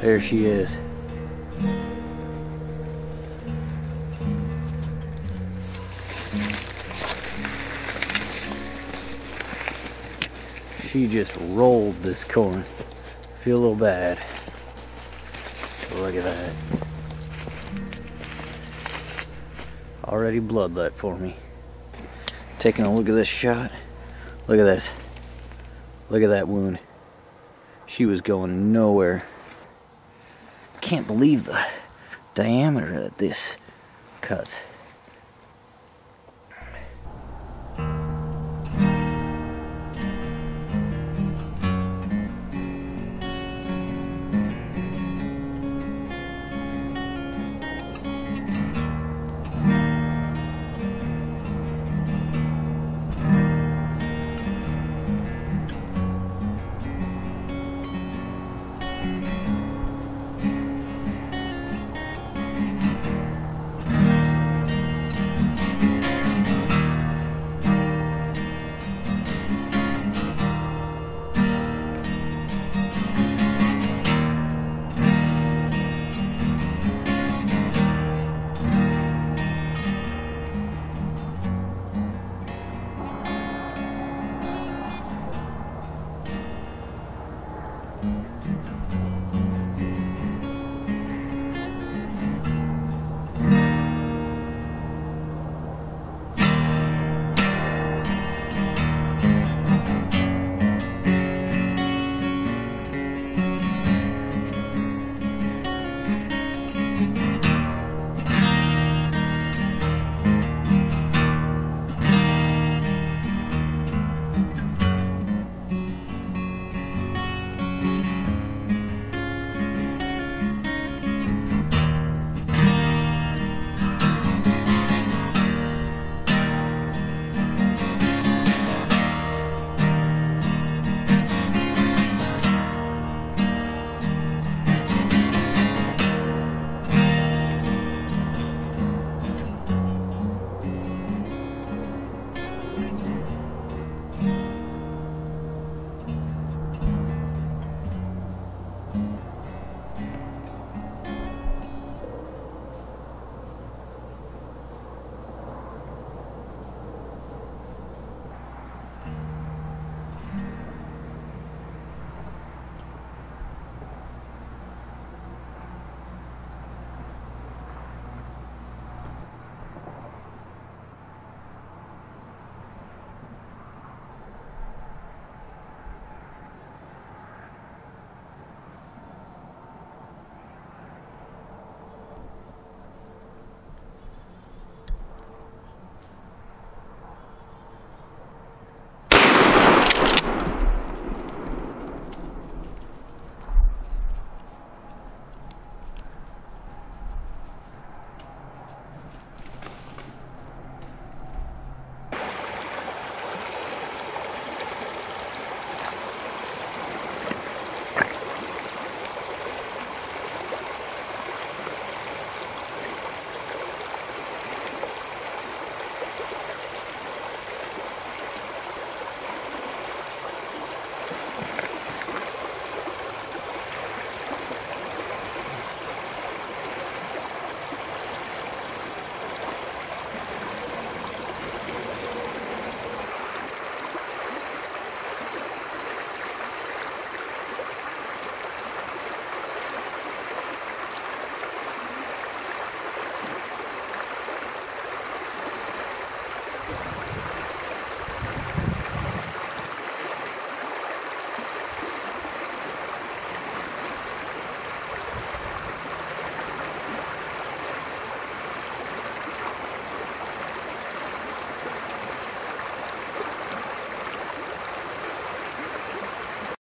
there she is. She just rolled this corn. Feel a little bad. Look at that. Already bloodlet for me. Taking a look at this shot. Look at this. Look at that wound. She was going nowhere. Can't believe the diameter that this cuts.